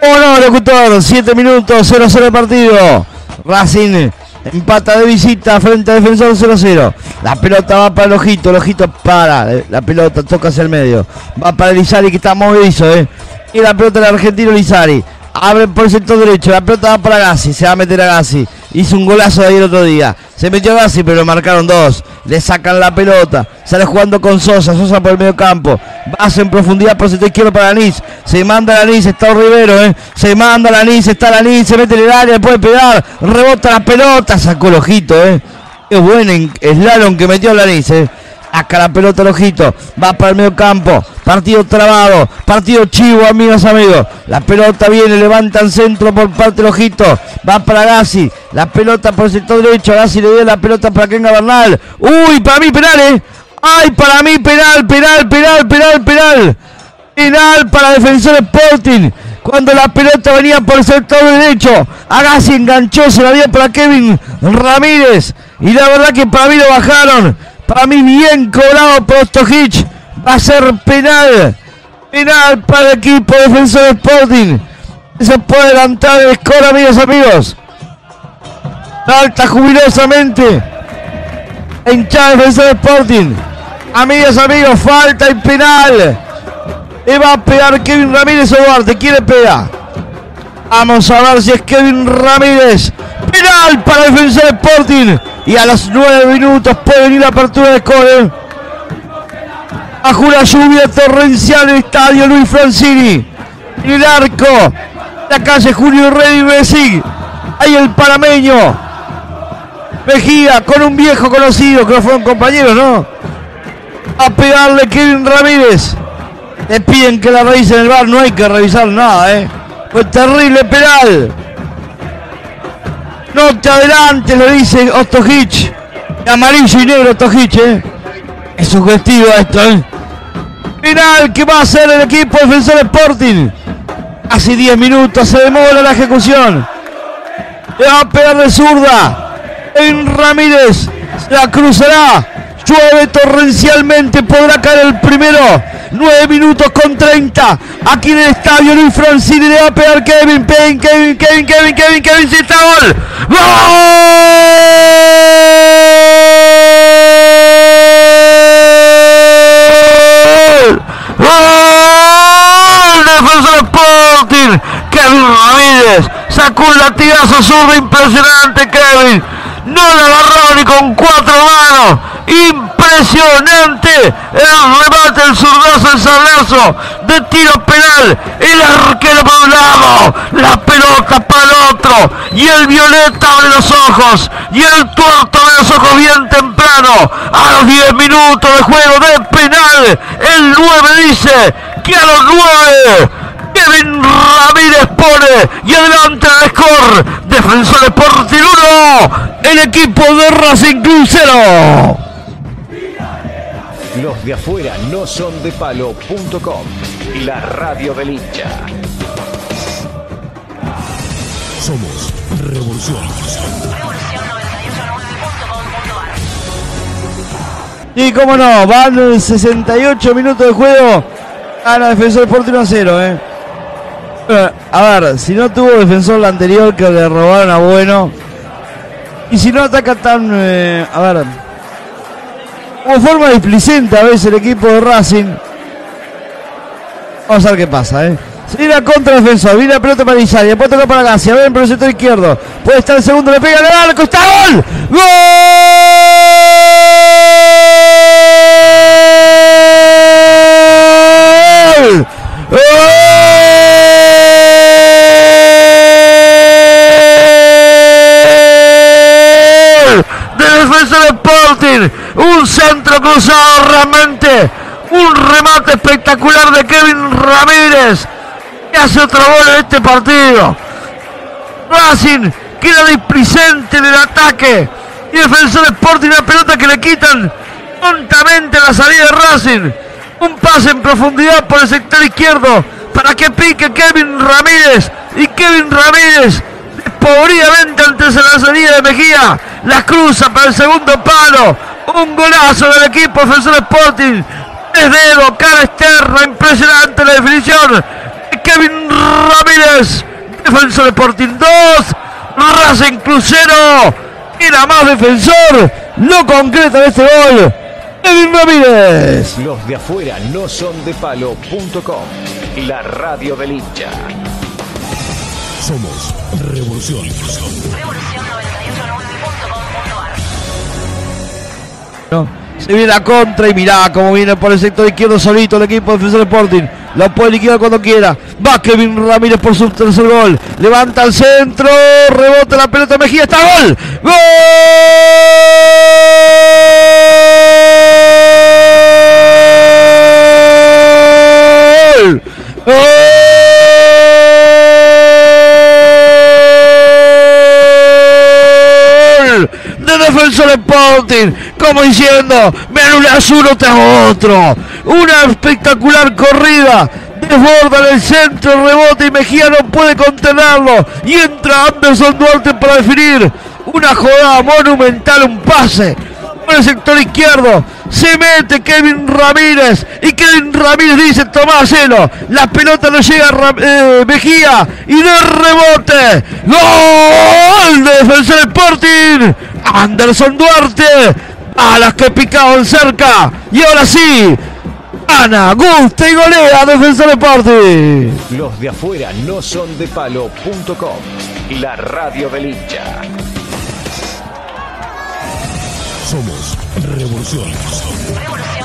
Oh no, locutor, 7 minutos, 0-0 el partido. Racing empata de visita frente a Defensor 0-0. La pelota va para el ojito, el ojito para. La pelota toca hacia el medio. Va para Lizari que está movidizo, eh. Y la pelota del argentino Lizari. Abre por el sector derecho. La pelota va para Gassi. Se va a meter a Gassi. Hizo un golazo ahí el otro día. Se metió Gassi, pero marcaron dos. Le sacan la pelota. Sale jugando con Sosa. Sosa por el medio campo. Vaso en profundidad por sector izquierdo para Lanís. Se manda Lanís. Está Rivero, ¿eh? Se manda Lanís. Está Lanís. Se mete en el área. Puede pegar. Rebota la pelota. Sacó el ojito, ¿eh? Qué buen slalom que metió Lanís, ¿eh? Acá la pelota el ojito. Va para el medio campo. Partido trabado. Partido chivo, amigos, amigos. La pelota viene, levanta el centro por parte del ojito. Va para Gassi. La pelota por el sector derecho. Gassi le dio la pelota para Kenga Bernal. Uy, para mí penal, ¿eh? Ay, para mí penal, penal, penal, penal, penal. Penal para Defensor Sporting. Cuando la pelota venía por el sector derecho. Agassi enganchó, se la dio para Kevin Ramírez. Y la verdad que para mí lo bajaron. Para mí bien cobrado por Stojic. Va a ser penal. Penal para el equipo defensor Sporting. Se puede adelantar el score, amigos, amigos. Salta jubilosamente. Hinchada defensor Sporting. Amigos, amigos, falta el penal. Le va a pegar Kevin Ramírez o Duarte. ¿Quién le pega? Vamos a ver si es Kevin Ramírez. Penal para defensor Sporting. Y a los nueve minutos puede venir la apertura de score. Bajo una lluvia torrencial estadio Luis Francini. El arco. La calle Julio Rey Besig. Ahí el parameño. Mejía con un viejo conocido que fueron compañeros, ¿no? A pegarle Kevin Ramírez. Le piden que la revisen el bar. No hay que revisar nada, ¿eh? Fue terrible penal. No te adelante, le dice Ostojic. Amarillo y negro Ostojic, ¿eh? Es sugestivo esto, ¿eh? Final que va a ser el equipo defensor Sporting. Hace 10 minutos se demora la ejecución. Le va a pegar de zurda. En Ramírez. La cruzará. Llueve torrencialmente. Podrá caer el primero. 9 minutos con 30. Aquí en el estadio Luis Francini le va a pegar Kevin, Kevin, Kevin, Kevin, Kevin, Kevin, Kevin, está gol. ¡Gol! ¡Gol! Defensor Sporting. Kevin Ramírez sacó un latigazo zurdo impresionante, Kevin. No le agarraba ni con cuatro manos. Impresionante el remate, el zurdazo, el sablazo de tiro penal. El arquero por un lado, la pelota para el otro. Y el violeta abre los ojos. Y el tuerto abre los ojos bien temprano. A los 10 minutos de juego de penal. El 9 dice que a los 9 Kevin Ramírez pone y adelante el score. Defensor Sporting 1, el equipo de Racing Club 0. Los de afuera no son de palo.com. La radio del hincha. Somos Revolución. Y cómo no, van 68 minutos de juego. Gana Defensor Sporting 1 0, eh. Bueno, a ver, si no tuvo defensor la anterior que le robaron a Bueno. Y si no ataca tan. eh, a ver. Como forma displicente a veces el equipo de Racing. Vamos a ver qué pasa, ¿eh? Se viene contra defensor, viene la pelota para Izarri, después toca para Gassi, a ver el sector izquierdo. Puede estar el segundo, le pega al arco, está gol. ¡Gol! ¡Gol! Defensa de Sporting, un centro cruzado realmente, un remate espectacular de Kevin Ramírez, que hace otro gol en este partido. Racing queda displicente en el ataque. Y defensor de Sporting, una pelota que le quitan tontamente la salida de Racing. Un pase en profundidad por el sector izquierdo para que pique Kevin Ramírez. Y Kevin Ramírez, despobridamente antes de la salida de Mejía, la cruza para el segundo palo. Un golazo del equipo defensor de Sporting. Es dedo, cara externa, impresionante la definición. Kevin Ramírez 10. Defensor Sporting 2. Racing Crucero. Era más defensor. No concreta este gol. Kevin Ramírez. Los de afuera no son de palo.com. La radio del hincha. Somos Revolución. Se viene la contra y mirá cómo viene por el sector izquierdo solito el equipo de Defensor Sporting. Lo puede liquidar cuando quiera. Va Kevin Ramírez por su tercer gol. Levanta al centro. Rebota la pelota Mejía. Está gol. ¡Gol! ¡Gol! De Defensor Sporting. Como diciendo, me anulas uno tras otro. Una espectacular corrida. Desborda en el centro, rebote y Mejía no puede contenerlo. Y entra Anderson Duarte para definir. Una jugada monumental, un pase por el sector izquierdo. Se mete Kevin Ramírez. Y Kevin Ramírez dice, tomáselo. La pelota no llega a eh, Mejía. Y de rebote. Gol de Defensor Sporting. Anderson Duarte. A las que picaban cerca. Y ahora sí. Gana, gusta y golea Defensor Sporting. Los de afuera no son de palo.com. La radio del hincha. Somos Revolución. Revolución